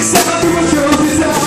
Isso é pra você, eu fiz